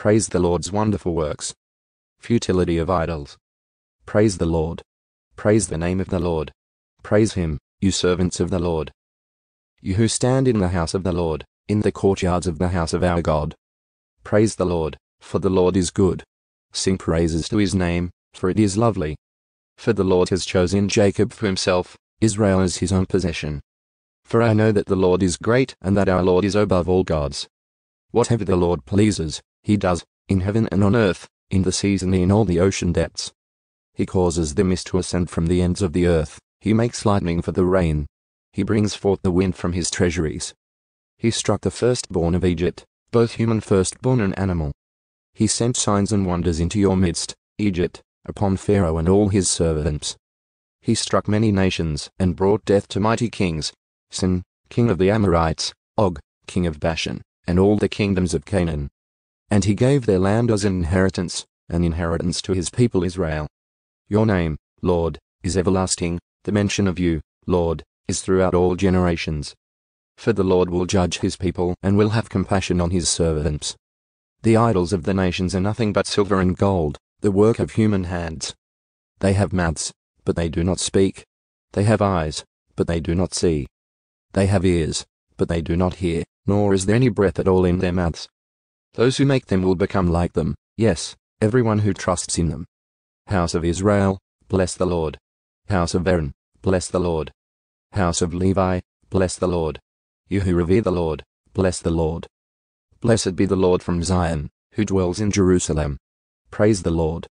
Praise the Lord's wonderful works. Futility of idols. Praise the Lord. Praise the name of the Lord. Praise him, you servants of the Lord. You who stand in the house of the Lord, in the courtyards of the house of our God. Praise the Lord, for the Lord is good. Sing praises to his name, for it is lovely. For the Lord has chosen Jacob for himself, Israel as his own possession. For I know that the Lord is great and that our Lord is above all gods. Whatever the Lord pleases, he does, in heaven and on earth, in the seas and in all the ocean depths. He causes the mist to ascend from the ends of the earth, he makes lightning for the rain. He brings forth the wind from his treasuries. He struck the firstborn of Egypt, both human firstborn and animal. He sent signs and wonders into your midst, Egypt, upon Pharaoh and all his servants. He struck many nations and brought death to mighty kings, Sihon, king of the Amorites, Og, king of Bashan, and all the kingdoms of Canaan. And he gave their land as an inheritance, an inheritance to his people Israel. Your name, Lord, is everlasting, the mention of you, Lord, is throughout all generations. For the Lord will judge his people and will have compassion on his servants. The idols of the nations are nothing but silver and gold, the work of human hands. They have mouths, but they do not speak. They have eyes, but they do not see. They have ears, but they do not hear, nor is there any breath at all in their mouths. Those who make them will become like them, yes, everyone who trusts in them. House of Israel, bless the Lord. House of Aaron, bless the Lord. House of Levi, bless the Lord. You who revere the Lord, bless the Lord. Blessed be the Lord from Zion, who dwells in Jerusalem. Praise the Lord.